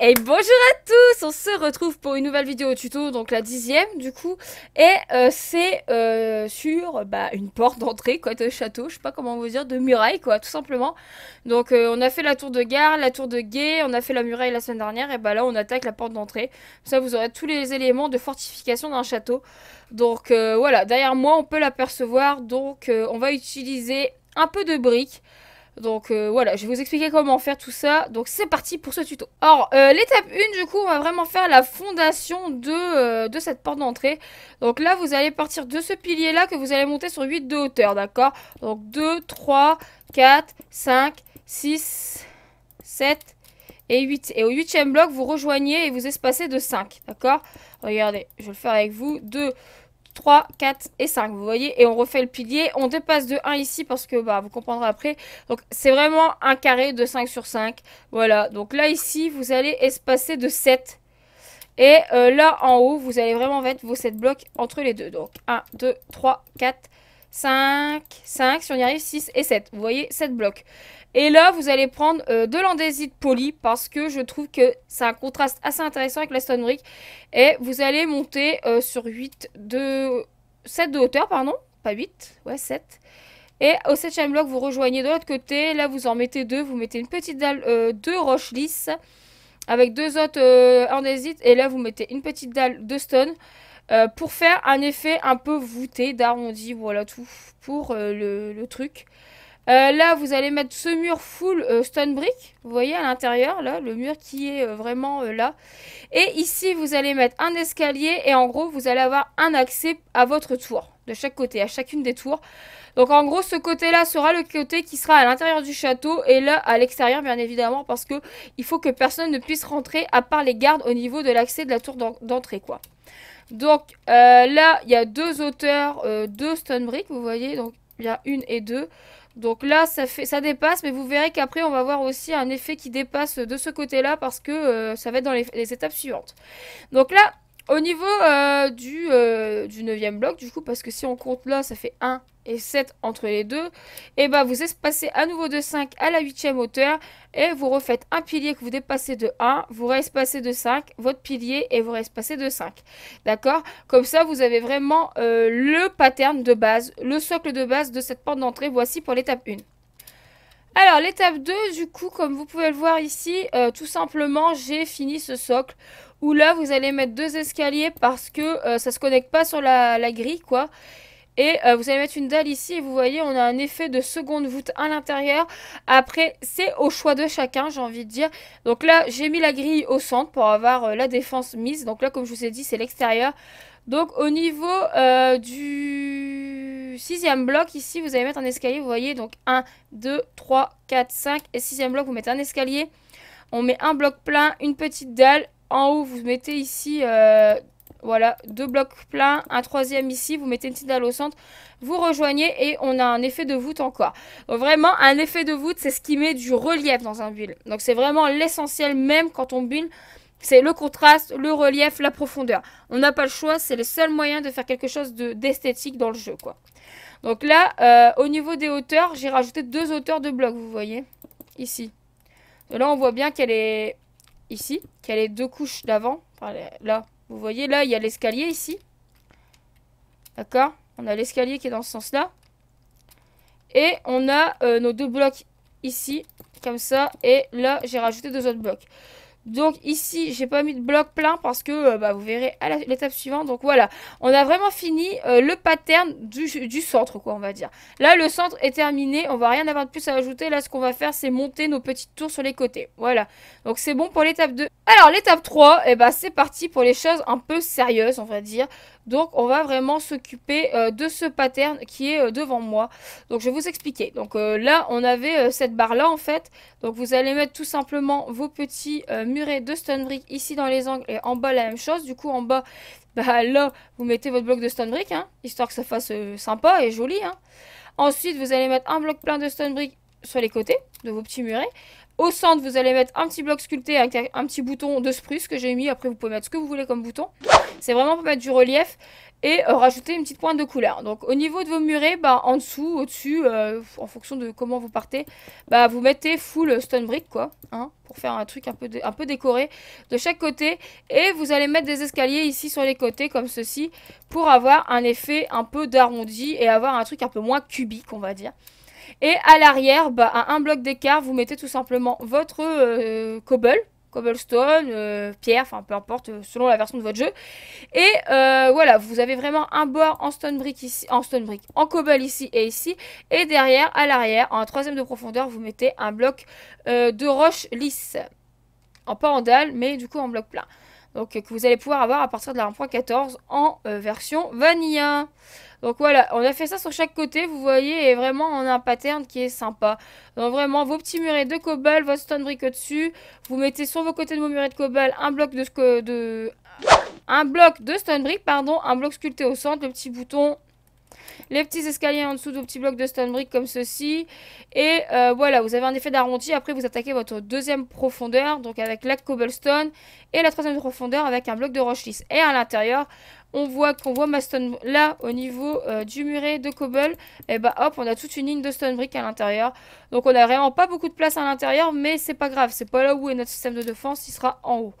Et bonjour à tous On se retrouve pour une nouvelle vidéo tuto, donc la dixième du coup. Et euh, c'est euh, sur bah, une porte d'entrée quoi, de château, je sais pas comment vous dire, de muraille quoi, tout simplement. Donc euh, on a fait la tour de gare, la tour de guet, on a fait la muraille la semaine dernière, et bah là on attaque la porte d'entrée. Ça vous aurez tous les éléments de fortification d'un château. Donc voilà, derrière moi on peut l'apercevoir, donc on va utiliser un peu de briques. Donc euh, voilà, je vais vous expliquer comment faire tout ça. Donc c'est parti pour ce tuto. Alors, euh, l'étape 1, du coup, on va vraiment faire la fondation de, euh, de cette porte d'entrée. Donc là, vous allez partir de ce pilier-là que vous allez monter sur 8 de hauteur, d'accord? Donc 2, 3, 4, 5, 6, 7 et 8. Et au 8 bloc, vous rejoignez et vous espacez de 5, d'accord? Regardez, je vais le faire avec vous. 2, 3, 4 et 5. Vous voyez Et on refait le pilier. On dépasse de 1 ici parce que bah, vous comprendrez après. Donc c'est vraiment un carré de 5 sur 5. Voilà. Donc là ici, vous allez espacer de 7. Et euh, là en haut, vous allez vraiment mettre vos 7 blocs entre les deux. Donc 1, 2, 3, 4, 5, 5. Si on y arrive, 6 et 7. Vous voyez 7 blocs. Et là, vous allez prendre euh, de l'andésite poli parce que je trouve que c'est un contraste assez intéressant avec la stone brick. Et vous allez monter euh, sur 8 de... 7 de hauteur, pardon. Pas 8, ouais 7. Et au 7 bloc, vous rejoignez de l'autre côté. Là, vous en mettez deux. Vous mettez une petite dalle euh, de roche lisse avec deux autres andésite. Et là, vous mettez une petite dalle de stone. pour faire un effet un peu voûté d'arrondi, voilà tout pour le, truc. Euh, là, vous allez mettre ce mur full euh, stone brick. Vous voyez à l'intérieur, là, le mur qui est euh, vraiment là. Et ici, vous allez mettre un escalier. Et en gros, vous allez avoir un accès à votre tour. De chaque côté, à chacune des tours. Donc en gros, ce côté-là sera le côté qui sera à l'intérieur du château. Et là, à l'extérieur, bien évidemment. Parce que il faut que personne ne puisse rentrer à part les gardes au niveau de l'accès de la tour d'entrée. Donc là, il y a deux hauteurs de stone brick, vous voyez. Donc il y a une et deux. Donc là, ça, dépasse, mais vous verrez qu'après, on va voir aussi un effet qui dépasse de ce côté-là parce que euh, ça va être dans les, les, étapes suivantes. Donc là, au niveau euh, du, euh, du 9 bloc, du coup, parce que si on compte là, ça fait 1 et 7 entre les deux. Et bah vous espacez à nouveau de 5 à la 8 hauteur. Et vous refaites un pilier que vous dépassez de 1. Vous respacez de 5 votre pilier et vous respacez de 5. D'accord? Comme ça, vous avez vraiment euh, le pattern de base, le socle de base de cette porte d'entrée. Voici pour l'étape 1. Alors, l'étape 2, du coup, comme vous pouvez le voir ici, tout simplement, j'ai fini ce socle où là, vous allez mettre deux escaliers parce que euh, ça se connecte pas sur la, grille, quoi. Et euh, vous allez mettre une dalle ici et vous voyez, on a un effet de seconde voûte à l'intérieur. Après, c'est au choix de chacun, j'ai envie de dire. Donc là, j'ai mis la grille au centre pour avoir euh, la défense mise. Donc là, comme je vous ai dit, c'est l'extérieur. Donc au niveau du sixième bloc, ici, vous allez mettre un escalier. Vous voyez, donc 1, 2, 3, 4, 5 et sixième bloc, vous mettez un escalier. On met un bloc plein, une petite dalle, en haut, vous mettez ici, euh, voilà, deux blocs pleins, un troisième ici, vous mettez une petite dalle au centre, vous rejoignez et on a un effet de voûte encore. Donc vraiment, un effet de voûte, c'est ce qui met du relief dans un build. Donc c'est vraiment l'essentiel même quand on build. C'est le contraste, le relief, la profondeur. On n'a pas le choix, c'est le seul moyen de faire quelque chose d'esthétique dans le jeu. Donc là, euh, au niveau des hauteurs, j'ai rajouté deux hauteurs de blocs, vous voyez, ici. là, on voit bien qu'elle est ici, qui a les deux couches d'avant. là, vous voyez, là, il y a l'escalier ici. D'accord? On a l'escalier qui est dans ce sens-là. Et on a euh, nos deux blocs ici, comme ça. Et là, j'ai rajouté deux autres blocs. Donc ici, j'ai pas mis de bloc plein parce que euh, bah, vous verrez à l'étape suivante. Donc voilà, on a vraiment fini euh, le pattern du, centre, quoi, on va dire. Là, le centre est terminé. On va rien avoir de plus à ajouter. Là, ce qu'on va faire, c'est monter nos petites tours sur les côtés. Voilà. Donc c'est bon pour l'étape 2. Alors, l'étape 3, et eh ben, c'est parti pour les choses un peu sérieuses, on va dire. Donc on va vraiment s'occuper euh, de ce pattern qui est euh, devant moi. Donc je vais vous expliquer. Donc euh, là on avait cette barre là en fait. Donc vous allez mettre tout simplement vos petits murets de stone brick ici dans les angles et en bas la même chose. Du coup en bas bah, là vous mettez votre bloc de stone brick hein, histoire que ça fasse sympa et joli. Hein. Ensuite vous allez mettre un bloc plein de stone brick sur les côtés de vos petits murets. Au centre, vous allez mettre un petit bloc sculpté avec un petit bouton de spruce que j'ai mis. Après, vous pouvez mettre ce que vous voulez comme bouton. C'est vraiment pour mettre du relief et euh, rajouter une petite pointe de couleur. Donc au niveau de vos murets, bah, en dessous, au-dessus, euh, en fonction de comment vous partez, bah, vous mettez full stone brick quoi, hein, pour faire un truc un peu, un peu décoré de chaque côté. Et vous allez mettre des escaliers ici sur les côtés comme ceci pour avoir un effet un peu d'arrondi et avoir un truc un peu moins cubique on va dire. Et à l'arrière, bah, à un bloc d'écart, vous mettez tout simplement votre euh, cobble cobblestone, euh, pierre, enfin peu importe, euh, selon la version de votre jeu. Et voilà, vous avez vraiment un bord en stone brick ici, en stone brick, en cobble ici et ici. Et derrière, à l'arrière, en troisième de profondeur, vous mettez un bloc de roche lisse. En pas en dalle, mais du coup en bloc plein. Donc que vous allez pouvoir avoir à partir de la 1.14 en version vanilla. Donc voilà, on a fait ça sur chaque côté, vous voyez, et vraiment on a un pattern qui est sympa. Donc vraiment, vos petits murets de cobble, votre stone brick au-dessus, vous mettez sur vos côtés de vos murets de cobble un bloc de, de un bloc de stone brick, pardon, un bloc sculpté au centre, le petit bouton les petits escaliers en dessous de petits blocs de stone brick comme ceci. Et euh, voilà, vous avez un effet d'arrondi. Après, vous attaquez votre deuxième profondeur, donc avec la cobblestone. Et la troisième profondeur avec un bloc de roche lisse. Et à l'intérieur, on voit qu'on voit ma stone là au niveau euh, du muret de cobble et bah hop on a toute une ligne de stone brick à l'intérieur donc on a vraiment pas beaucoup de place à l'intérieur mais c'est pas grave c'est pas là où est notre système de défense il sera en haut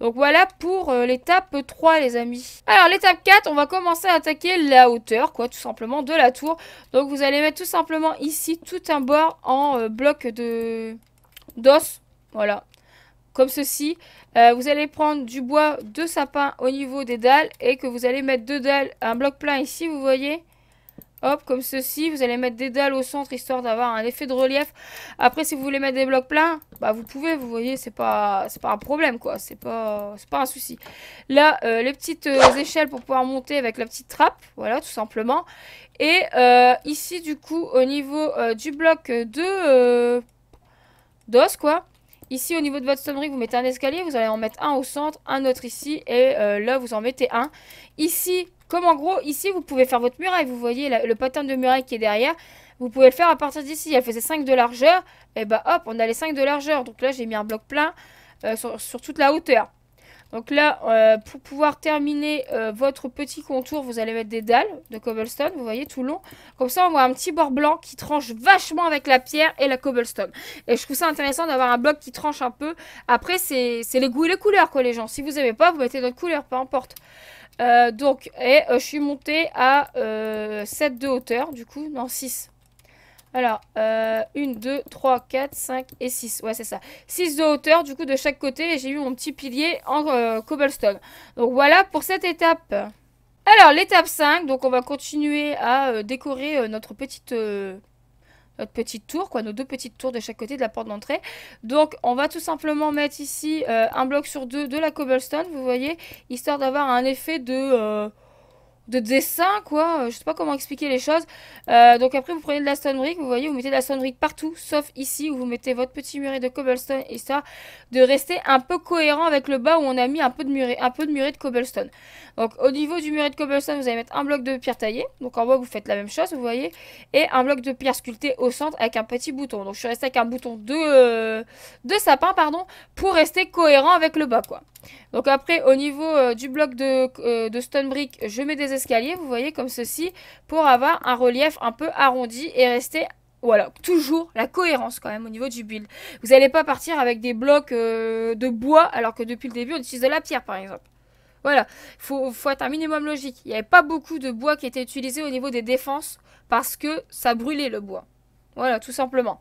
donc voilà pour euh, l'étape 3 les amis. Alors l'étape 4, on va commencer à attaquer la hauteur quoi tout simplement de la tour. Donc vous allez mettre tout simplement ici tout un bord en euh, bloc de d'os. Voilà. Comme ceci. Euh, vous allez prendre du bois de sapin au niveau des dalles et que vous allez mettre deux dalles, un bloc plein ici vous voyez. Hop, comme ceci, vous allez mettre des dalles au centre histoire d'avoir un effet de relief. Après, si vous voulez mettre des blocs pleins, bah vous pouvez, vous voyez, c'est pas pas un problème quoi, c'est pas pas un souci. Là, euh, les petites euh, échelles pour pouvoir monter avec la petite trappe, voilà, tout simplement. Et euh, ici, du coup, au niveau du bloc de d'os quoi. Ici, au niveau de votre sonnerie, vous mettez un escalier, vous allez en mettre un au centre, un autre ici, et là, vous en mettez un. Ici, comme en gros, ici, vous pouvez faire votre muraille. Vous voyez le pattern de muraille qui est derrière. Vous pouvez le faire à partir d'ici. Elle faisait 5 de largeur. Et bah hop, on a les 5 de largeur. Donc là, j'ai mis un bloc plein euh, sur, toute la hauteur. Donc là, euh, pour pouvoir terminer euh, votre petit contour, vous allez mettre des dalles de cobblestone, vous voyez, tout long. Comme ça, on voit un petit bord blanc qui tranche vachement avec la pierre et la cobblestone. Et je trouve ça intéressant d'avoir un bloc qui tranche un peu. Après, c'est les goûts et les couleurs, quoi, les gens. Si vous n'aimez pas, vous mettez d'autres couleurs, peu importe. Euh, donc, et je suis montée à 7 euh, de hauteur, du coup, non, 6. Alors, 1, 2, 3, 4, 5 et 6. Ouais, c'est ça. 6 de hauteur, du coup, de chaque côté. Et j'ai eu mon petit pilier en cobblestone. Donc, voilà pour cette étape. Alors, l'étape 5. Donc, on va continuer à décorer notre petite notre petite tour, quoi, nos deux petites tours de chaque côté de la porte d'entrée. Donc on va tout simplement mettre ici euh, un bloc sur deux de la cobblestone, vous voyez, histoire d'avoir un effet de... Euh, de dessin, quoi. Je sais pas comment expliquer les choses. Euh, donc après, vous prenez de la stone brick, vous voyez, vous mettez de la stone brick partout, sauf ici où vous mettez votre petit muret de cobblestone, histoire de rester un peu cohérent avec le bas où on a mis un peu de muret, un peu de muret de cobblestone. Donc au niveau du muret de cobblestone, vous allez mettre un bloc de pierre taillée. Donc en bas, vous faites la même chose, vous voyez. Et un bloc de pierre sculptée au centre avec un petit bouton. Donc je suis restée avec un bouton de, euh, de sapin, pardon, pour rester cohérent avec le bas, quoi. Donc après, au niveau euh, du bloc de, euh, de, stone brick, je mets des escaliers, vous voyez, comme ceci, pour avoir un relief un peu arrondi et rester voilà, toujours la cohérence quand même au niveau du build. Vous n'allez pas partir avec des blocs euh, de bois alors que depuis le début on utilise de la pierre par exemple. Voilà, il faut, faut, être un minimum logique. Il n'y avait pas beaucoup de bois qui était utilisé au niveau des défenses parce que ça brûlait le bois. Voilà, tout simplement.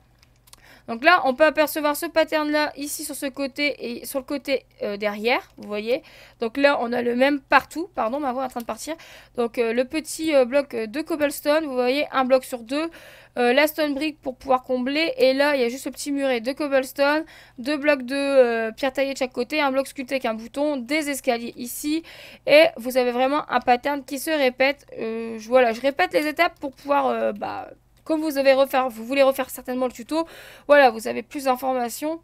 Donc là, on peut apercevoir ce pattern-là ici sur ce côté et sur le côté euh, derrière, vous voyez. Donc là, on a le même partout. Pardon, ma voix est en train de partir. Donc euh, le petit euh, bloc de cobblestone, vous voyez, un bloc sur deux. la stone brick pour pouvoir combler. Et là, il y a juste ce petit muret de cobblestone, deux blocs de pierre taillée de chaque côté, un bloc sculpté avec un bouton, des escaliers ici. Et vous avez vraiment un pattern qui se répète. Voilà, je répète les étapes pour pouvoir... Bah, comme vous, avez refaire, vous voulez refaire certainement le tuto, voilà, vous avez plus d'informations.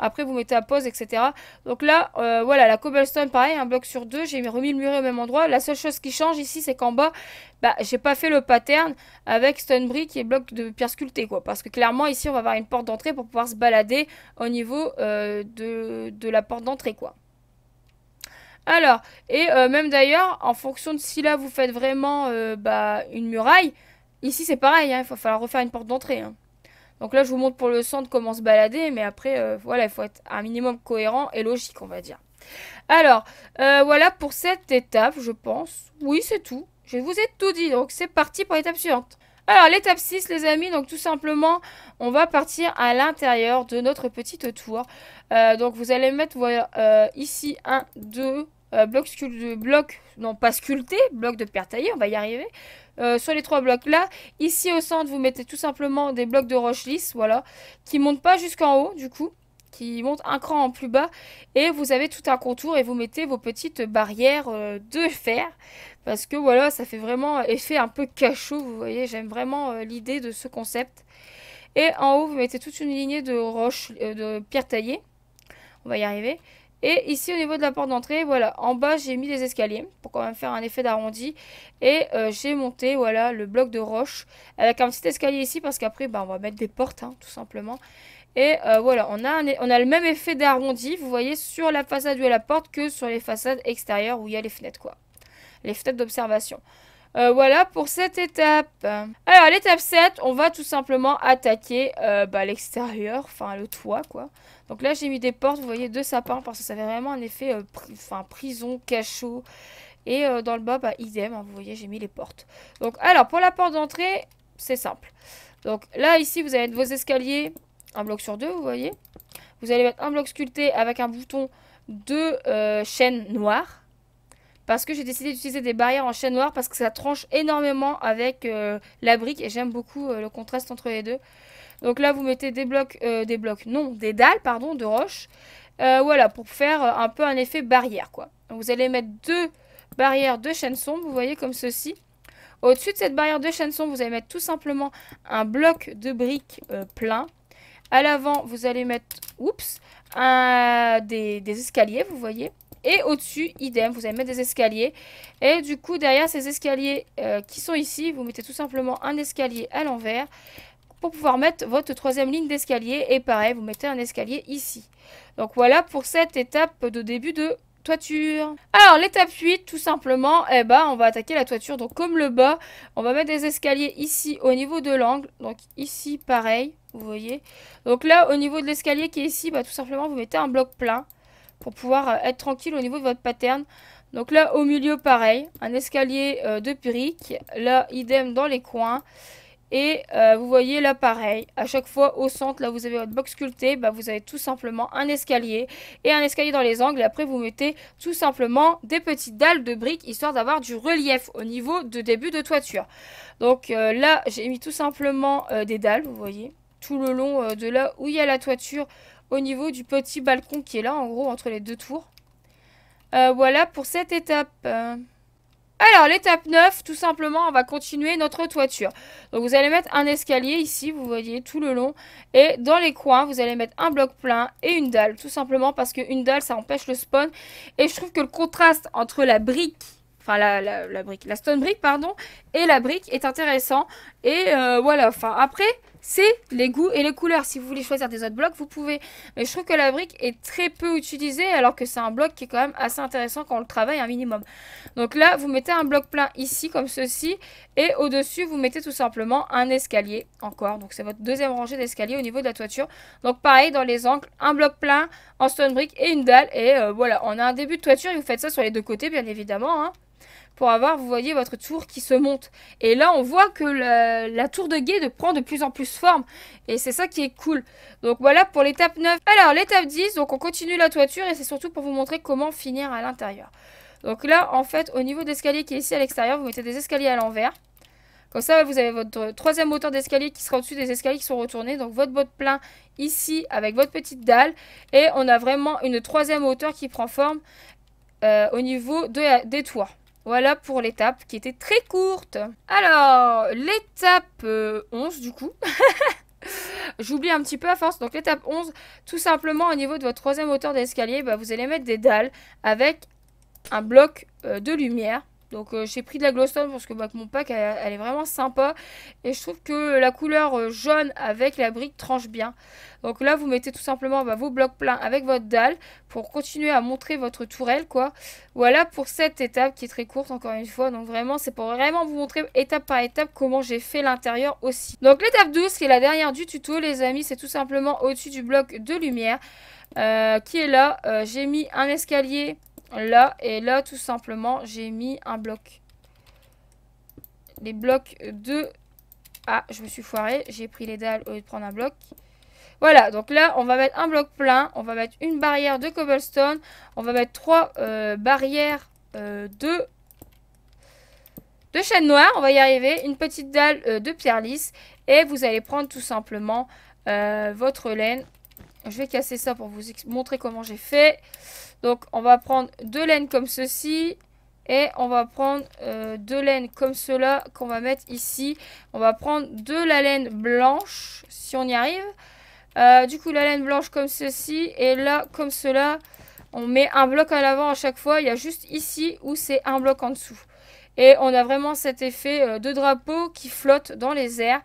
Après, vous mettez à pause, etc. Donc là, euh, voilà, la cobblestone, pareil, un bloc sur deux. J'ai remis le muret au même endroit. La seule chose qui change ici, c'est qu'en bas, bah, j'ai pas fait le pattern avec stone brick et bloc de pierre sculptée, quoi. Parce que clairement, ici, on va avoir une porte d'entrée pour pouvoir se balader au niveau euh, de, de la porte d'entrée, quoi. Alors, et euh, même d'ailleurs, en fonction de si là vous faites vraiment bah, une muraille, ici c'est pareil, hein, il va falloir refaire une porte d'entrée. Hein. Donc là, je vous montre pour le centre comment se balader, mais après, euh, voilà, il faut être un minimum cohérent et logique, on va dire. Alors, voilà pour cette étape, je pense. Oui, c'est tout. Je vous ai tout dit, donc c'est parti pour l'étape suivante. Alors, l'étape 6, les amis, donc tout simplement, on va partir à l'intérieur de notre petite tour. donc, vous allez mettre, voilà, ici, 1, 2, euh, bloc, bloc, non pas sculpté, bloc de pierre taillée, on va y arriver. Euh, sur les trois blocs là, ici au centre, vous mettez tout simplement des blocs de roche lisse, voilà, qui montent pas jusqu'en haut du coup, qui montent un cran en plus bas. Et vous avez tout un contour et vous mettez vos petites barrières euh, de fer. Parce que voilà, ça fait vraiment effet un peu cachot, vous voyez, j'aime vraiment l'idée de ce concept. Et en haut, vous mettez toute une lignée de roches, de pierre taillée. On va y arriver. Et ici au niveau de la porte d'entrée, voilà, en bas j'ai mis des escaliers pour quand même faire un effet d'arrondi. Et euh, j'ai monté, voilà, le bloc de roche avec un petit escalier ici parce qu'après, bah, on va mettre des portes, hein, tout simplement. Et euh, voilà, on a, on a le même effet d'arrondi, vous voyez, sur la façade où a la porte que sur les façades extérieures où il y a les fenêtres, quoi. Les fenêtres d'observation. Euh, voilà pour cette étape. Alors, l'étape 7, on va tout simplement attaquer bah, l'extérieur, enfin le toit, quoi. Donc là, j'ai mis des portes, vous voyez, deux sapins, parce que ça fait vraiment un effet euh, prison, cachot. Et euh, dans le bas, bah, idem, hein, vous voyez, j'ai mis les portes. Donc, alors, pour la porte d'entrée, c'est simple. Donc là, ici, vous avez vos escaliers, un bloc sur deux, vous voyez. Vous allez mettre un bloc sculpté avec un bouton de euh, chaîne noire. Parce que j'ai décidé d'utiliser des barrières en chaîne noire parce que ça tranche énormément avec la brique. Et j'aime beaucoup le contraste entre les deux. Donc là, vous mettez des blocs, euh, des blocs, non, des dalles, pardon, de roche. Euh, voilà, pour faire un peu un effet barrière, quoi. vous allez mettre deux barrières de chaîne sombre, vous voyez, comme ceci. Au-dessus de cette barrière de chaîne sombre, vous allez mettre tout simplement un bloc de briques euh, plein. À l'avant, vous allez mettre, oups, un, des, escaliers, vous voyez. Et au-dessus, idem, vous allez mettre des escaliers. Et du coup, derrière ces escaliers qui sont ici, vous mettez tout simplement un escalier à l'envers pour pouvoir mettre votre troisième ligne d'escalier. Et pareil, vous mettez un escalier ici. Donc voilà pour cette étape de début de toiture. Alors l'étape 8 tout simplement, eh ben, on va attaquer la toiture. Donc comme le bas, on va mettre des escaliers ici au niveau de l'angle. Donc ici pareil, vous voyez. Donc là au niveau de l'escalier qui est ici, bah, tout simplement vous mettez un bloc plein pour pouvoir euh, être tranquille au niveau de votre pattern. Donc là au milieu pareil, un escalier euh, de briques. Là idem dans les coins. Et euh, vous voyez là pareil, à chaque fois au centre, là vous avez votre box sculpté, bah, vous avez tout simplement un escalier et un escalier dans les angles. Après vous mettez tout simplement des petites dalles de briques histoire d'avoir du relief au niveau de début de toiture. Donc là j'ai mis tout simplement des dalles, vous voyez, tout le long de là où il y a la toiture au niveau du petit balcon qui est là en gros entre les deux tours. voilà pour cette étape. Alors, l'étape 9, tout simplement, on va continuer notre toiture. Donc, vous allez mettre un escalier ici, vous voyez, tout le long. Et dans les coins, vous allez mettre un bloc plein et une dalle. Tout simplement parce qu'une dalle, ça empêche le spawn. Et je trouve que le contraste entre la brique enfin la, la, brique, la stone brick pardon, et la brique est intéressant. Et euh, voilà, enfin après, c'est les goûts et les couleurs. Si vous voulez choisir des autres blocs, vous pouvez. Mais je trouve que la brique est très peu utilisée, alors que c'est un bloc qui est quand même assez intéressant quand on le travaille un minimum. Donc là, vous mettez un bloc plein ici, comme ceci, et au-dessus, vous mettez tout simplement un escalier, encore. Donc c'est votre deuxième rangée d'escalier au niveau de la toiture. Donc pareil, dans les angles, un bloc plein en stone brick et une dalle. Et euh, voilà, on a un début de toiture, et vous faites ça sur les deux côtés, bien évidemment, hein pour avoir, vous voyez, votre tour qui se monte. Et là, on voit que la, tour de guet prend de plus en plus forme. Et c'est ça qui est cool. Donc voilà pour l'étape 9. Alors, l'étape 10, donc on continue la toiture et c'est surtout pour vous montrer comment finir à l'intérieur. Donc là, en fait, au niveau d'escalier qui est ici à l'extérieur, vous mettez des escaliers à l'envers. Comme ça, vous avez votre troisième hauteur d'escalier qui sera au-dessus des escaliers qui sont retournés. Donc votre botte plein ici avec votre petite dalle. Et on a vraiment une troisième hauteur qui prend forme euh, au niveau de, des toits. Voilà pour l'étape qui était très courte. Alors, l'étape 11 euh, du coup. J'oublie un petit peu à force. Donc l'étape 11, tout simplement au niveau de votre troisième hauteur d'escalier, bah, vous allez mettre des dalles avec un bloc euh, de lumière. Donc euh, j'ai pris de la glowstone parce que bah, mon pack elle, est vraiment sympa. Et je trouve que la couleur euh, jaune avec la brique tranche bien. Donc là vous mettez tout simplement bah, vos blocs pleins avec votre dalle pour continuer à montrer votre tourelle quoi. Voilà pour cette étape qui est très courte encore une fois. Donc vraiment c'est pour vraiment vous montrer étape par étape comment j'ai fait l'intérieur aussi. Donc l'étape 12 qui est la dernière du tuto les amis c'est tout simplement au-dessus du bloc de lumière. qui est là. j'ai mis un escalier là. Et là, tout simplement, j'ai mis un bloc. Les blocs de... Ah, je me suis foiré. J'ai pris les dalles au lieu de prendre un bloc. Voilà, donc là, on va mettre un bloc plein. On va mettre une barrière de cobblestone. On va mettre trois euh, barrières euh, de... De chêne noir, on va y arriver. Une petite dalle euh, de pierre lisse. Et vous allez prendre tout simplement votre laine. Je vais casser ça pour vous montrer comment j'ai fait. Donc on va prendre deux laines comme ceci. Et on va prendre euh, deux laines comme cela qu'on va mettre ici. On va prendre de la laine blanche si on y arrive. Euh, du coup la laine blanche comme ceci. Et là comme cela. On met un bloc à l'avant à chaque fois. Il y a juste ici où c'est un bloc en dessous. Et on a vraiment cet effet euh, de drapeau qui flotte dans les airs.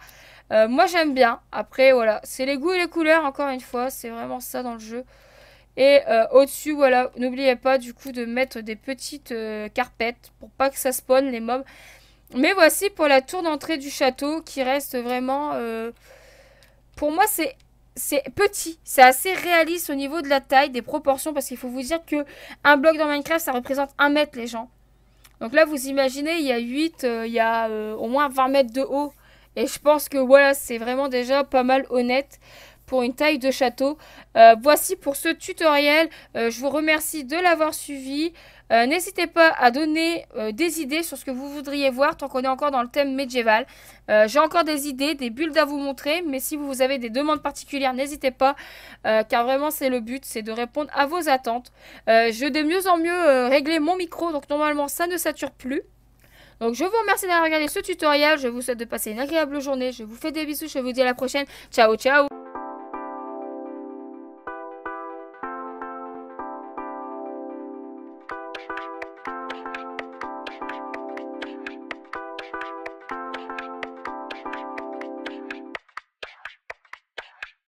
moi j'aime bien. Après voilà, c'est les goûts et les couleurs encore une fois. C'est vraiment ça dans le jeu. Et euh, au-dessus, voilà, n'oubliez pas du coup de mettre des petites euh, carpettes pour pas que ça spawn les mobs. Mais voici pour la tour d'entrée du château qui reste vraiment... Euh, pour moi, c'est c'est petit, c'est assez réaliste au niveau de la taille, des proportions, parce qu'il faut vous dire que un bloc dans Minecraft, ça représente un mètre, les gens. Donc là, vous imaginez, il y a 8, il y a au moins 20 mètres de haut. Et je pense que voilà, c'est vraiment déjà pas mal honnête pour une taille de château. Euh, voici pour ce tutoriel. Euh, je vous remercie de l'avoir suivi. Euh, n'hésitez pas à donner des idées sur ce que vous voudriez voir tant qu'on est encore dans le thème médiéval. J'ai encore des idées, des builds à vous montrer, mais si vous avez des demandes particulières, n'hésitez pas, car vraiment c'est le but, c'est de répondre à vos attentes. je de mieux en mieux régler mon micro, donc normalement ça ne sature plus. Donc je vous remercie d'avoir regardé ce tutoriel, je vous souhaite de passer une agréable journée, je vous fais des bisous, je vous dis à la prochaine, ciao ciao